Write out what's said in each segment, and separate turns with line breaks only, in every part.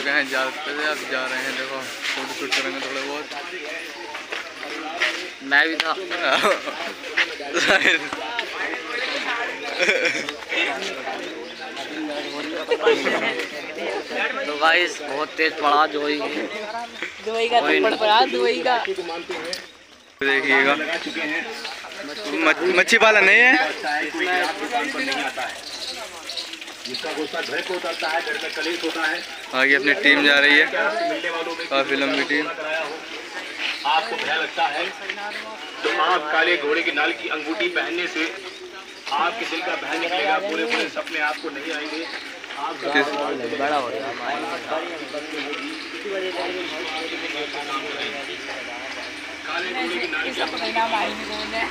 चुके हैं जाते थे अब जा रहे हैं देखो फ़ोटो शूट करेंगे थोड़े बहुत।
मैं भी था। तो गाइस बहुत तेज पड़ा जो ही
दुबई का। पड़ा दुबई का।
देखिएगा। मच्छी पालन नहीं है?
जिसका गुस्सा घर को उतरता है घर में कलेश होता है।
आगे अपनी टीम जा रही है। काफ़ी लंबी टीम।
आपको भय लगता है तो आप काले घोड़े की नाल की अंगूठी पहनने से आपके दिल का भय निकलेगा पूरे पूरे सपने आपको नहीं आएँगे। आप
किस
बड़ा
काले घोड़े की नाल की अंगूठी
है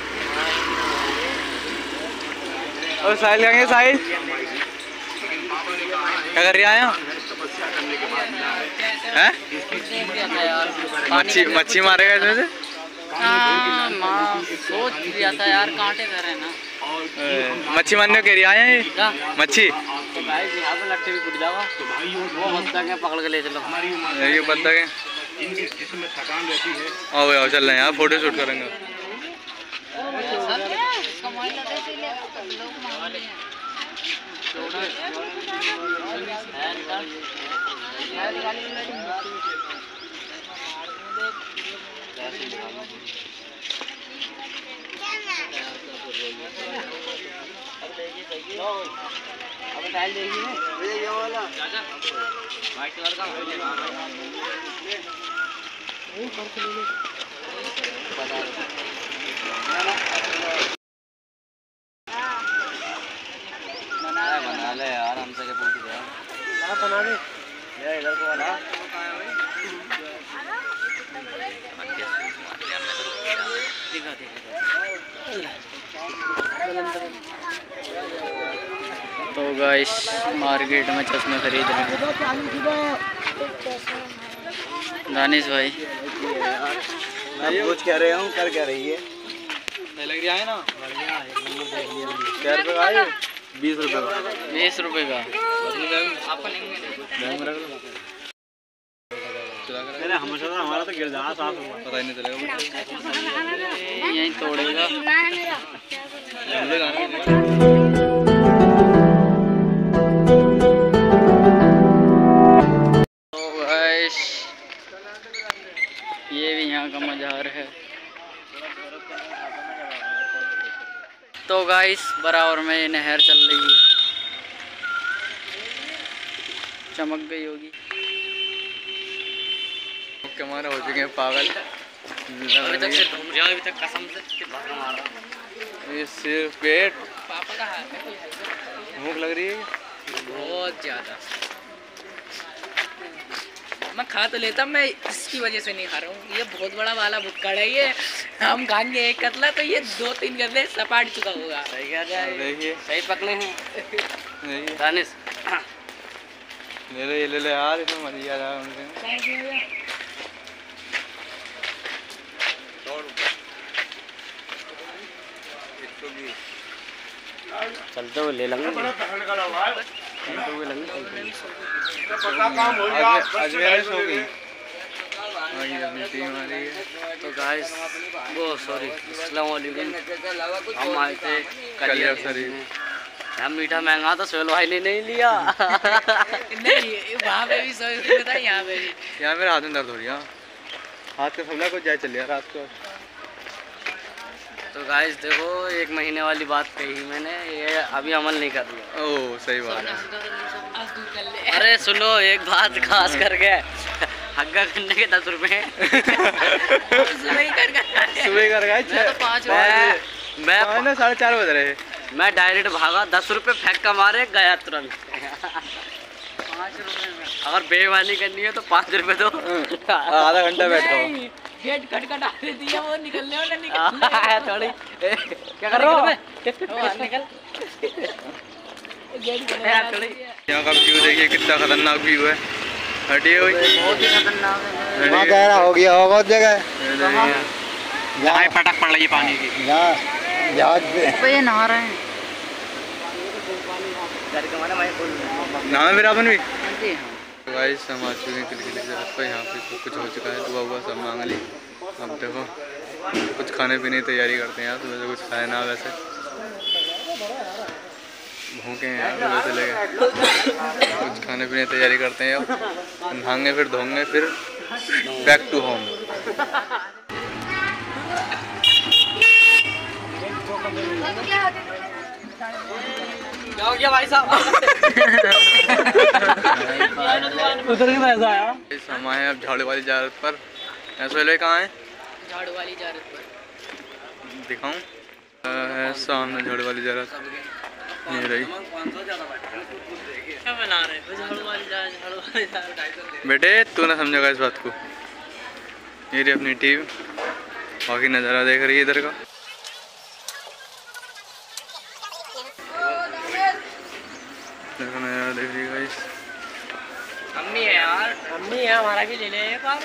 और साहिल कहेंगे साहिल? क्या कर रही आया
है?
हैं? मच्छी मच्छी मारेगा इसमें से?
हाँ सोच लिया था यार कांटे कर रहे ना।
मच्छी मारने के लिए आए हैं? मच्छी?
तो गाइस यहाँ पे लट्टे भी टूट जाएगा वो पकड़ के ले चलो।
ये
रहती है।
आओ चल रहे हैं। यार फ़ोटो शूट करेंगे।
अबे टाइल देखिए ये वाला। व्हाइट कलर का बना ले यार हमसे क्या पूछ रहा बना दे। ये इधर को बना। दिखा दिखा तो गाइस मार्केट में चश्मे खरीद रहे हैं। दानिश भाई।
मैं पूछ कह रहा हूँ? कर क्या रही है?
लग रहा है ना? क्या रुपये है? बीस रुपये का।
बीस रुपए का।
हमेशा तो हमारा तो गिर जाना साफ़
पता ही नहीं चलेगा
यहीं तोड़ेगा। गाइस बराबर में ये नहर चल रही है। चमक गई होगी।
हो चुके हैं पागल।
अभी तक से घूम रहा अभी तक कसम से मार रहा
ये सिर्फ़ पेट। भूख लग रही है
बहुत ज़्यादा। मैं खा तो लेता मैं इसकी वजह से नहीं खा रहा हूँ। ये बहुत बड़ा वाला भुक्कड़ है ये। हम खाएँगे एक कतला तो ये दो तीन कतले सपाट चुका होगा।
सही कह
देखिए।
सही पकड़े हैं। दानिश
ले ले ले ले यार इसमें मज़ा आ रहा है उनसे
चलते हुए ले लेंगे। चलते हुए लेंगे।
अजमेर अजमेर हो गई आगे अपनी टीम आ रही है
तो गाइस वो सॉरी अस्सलाम हम आए थे
कलियर शरीफ।
मीठा महँगा था सोहेल भाई ने नहीं लिया
नहीं वहाँ पे भी सौ रुपये था यहाँ पे भी
यहाँ मेरे हाथ में दर्द हो रही है हाँ। हाथ का सबला कुछ जाए चल रहा रात को
तो गाइस देखो एक महीने वाली बात कही मैंने ये अभी अमल नहीं कर लिया
ओह सही बात है
अरे सुनो एक बात खास करके हग्गा करने के दस रुपए
सुबह कर
गए।
मैं पाँच
मैं मैं
हाँ ना साढ़े चार बज रहे।
मैं डायरेक्ट भागा दस रुपए फेंक का मारे गया तुरंत। अगर बेईमानी करनी है तो पाँच रुपए दो।
आधा घंटा बैठो
नहीं, गेट खटखटा देती है वो निकलने वाला निकल
थोड़ी। क्या कर रहे हो?
निकल गेट खटखटा
थोड़ी
देती है।
यहाँ का व्यू देखिए कितना खतरनाक व्यू है। हटिए हुई।
बहुत ही खतरनाक है
वहाँ गहरा हो गया होगा उस जगह
जहाँ पटक पड़ रही है पानी की?
यहाँ जहाज़ पे।
ये नहा रहे हैं।
नाम है अपन भी।
हाँ
तो गाइस हम आ चुके हैं क्रिकेट की तरफ़ पर। यहाँ पे सब कुछ हो चुका है दुआ हुआ सब मांग ली। अब देखो कुछ खाने पीने की तैयारी करते हैं यार सुबह से कुछ खाए ना वैसे। भूखे हैं यार सुबह से लेके कुछ खाने पीने की तैयारी करते हैं अब नहाएँगे फिर धोएँगे फिर बैक टू होम
क्या हो गया भाई साहब? उधर के पैसा आया?
हम आए अब झाड़ू वाली जारत पर। ऐसा ले कहाँ है?
झाड़ू वाली जारत पर।
दिखाऊँ? सामने झाड़ू वाली जारत ये रही।
क्या बना रहे हो?
बेटे तू ना समझेगा इस बात को? ये रही अपनी टीम। बाकी नज़ारा देख रही है इधर का। देखो नज़ारा देख रही है।
अम्मी है यार। अम्मी है हमारा भी ले ले एक बार।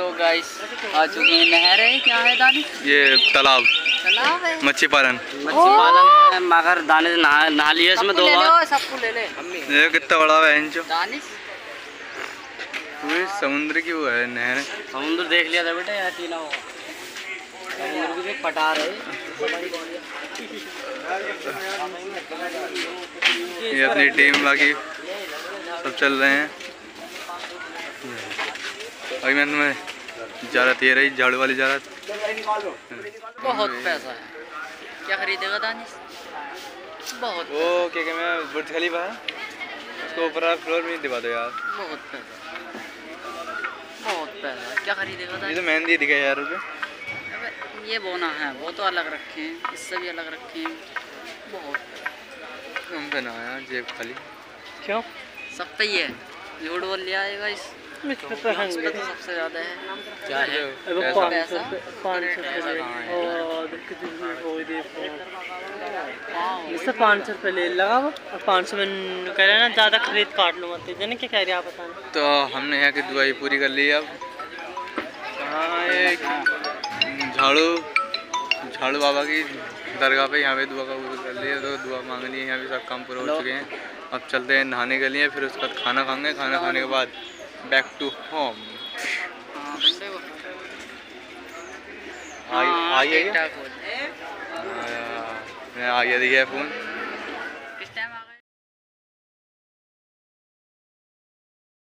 तो गाइस आ चुके हैं नहर। है क्या है दानी
ये तालाब।
तालाब है?
मच्छी पालन।
मच्छी पालन है मगर दाने से नहा नहा लिया इसमें दो बार
सबको ले ले।
ये कितना बड़ा है इंचो
दानिश
पूरे समुद्र की वो है नहर
समुद्र देख लिया था बेटा यहाँ तीनों
समुद्र की देख पटा रहे
ये अपनी टीम बाकी सब चल रहे हैं। अभी मैं तुम्हें जारत ये रही झाड़ू वाली जारत
बहुत पैसा है। क्या खरीदेगा दानिश बहुत
वो क्या क्या मैं बुर्ज खलीफा है? उसको ऊपर आप फ्लोर में ही दिवा दो यार।
बहुत पैसा बहुत पैसा क्या खरीदेगा
ये तो मेहंदी दिखा यार रुपये
ये बोना है। वो तो अलग रखे हैं। इससे भी अलग रखे हैं। बहुत
हम पे ना यार जेब खाली?
क्यों? सब पे ही है। झूठ बोल लिया आएगा इस इस पे तो सबसे ज़्यादा है।
है?
पैसा? कहाँ है?
इससे पाँच सौ रुपये ले लगा और पाँच सौ में कह रहे हैं ना ज़्यादा खरीद काट लो मत। देने क्या कह रहे आप बताना?
तो हमने यहाँ की दुआई पूरी कर ली अब। हाँ झाड़ू झाड़ू बाबा की दरगाह पे यहाँ पे दुआ का पूरी कर लिया तो दुआ मांग ली है यहाँ पे सब काम पूरे हो चुके हैं। अब चलते हैं नहाने के लिए फिर उसके बाद खाना खाएँगे। खाना खाने के बाद बैक टू होम आइए आइए देखिए फ़ोन।